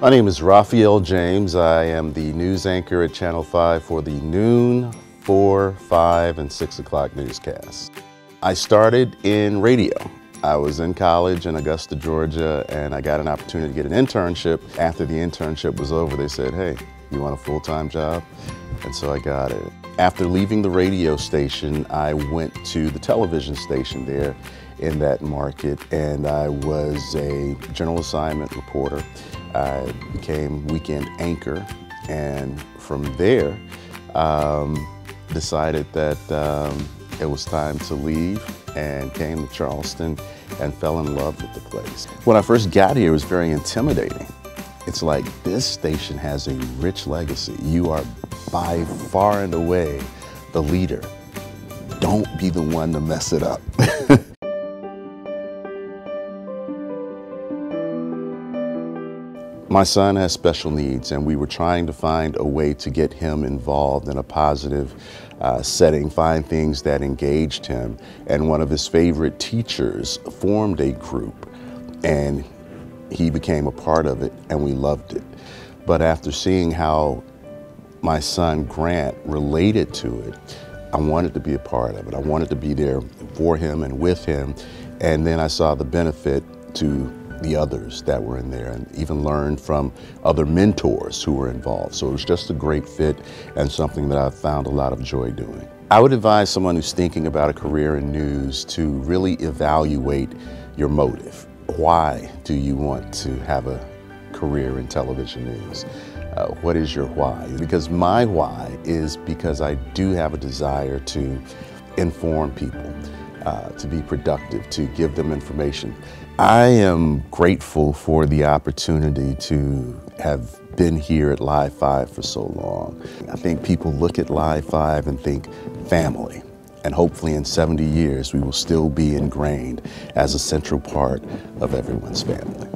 My name is Raphael James. I am the news anchor at Channel 5 for the noon, 4, 5, and 6 o'clock newscasts. I started in radio. I was in college in Augusta, Georgia, and I got an opportunity to get an internship. After the internship was over, they said, hey, you want a full-time job? And so I got it. After leaving the radio station, I went to the television station there in that market, and I was a general assignment reporter. I became weekend anchor, and from there, um, decided that um, it was time to leave and came to Charleston and fell in love with the place. When I first got here, it was very intimidating. It's like this station has a rich legacy. You are by far and away the leader. Don't be the one to mess it up. My son has special needs, and we were trying to find a way to get him involved in a positive uh, setting, find things that engaged him. And one of his favorite teachers formed a group, and he became a part of it, and we loved it. But after seeing how my son Grant related to it, I wanted to be a part of it. I wanted to be there for him and with him. And then I saw the benefit to the others that were in there and even learned from other mentors who were involved. So it was just a great fit and something that I found a lot of joy doing. I would advise someone who's thinking about a career in news to really evaluate your motive. Why do you want to have a career in television news? Uh, what is your why? Because my why is because I do have a desire to inform people, uh, to be productive, to give them information. I am grateful for the opportunity to have been here at Live 5 for so long. I think people look at Live 5 and think family. And hopefully in 70 years, we will still be ingrained as a central part of everyone's family.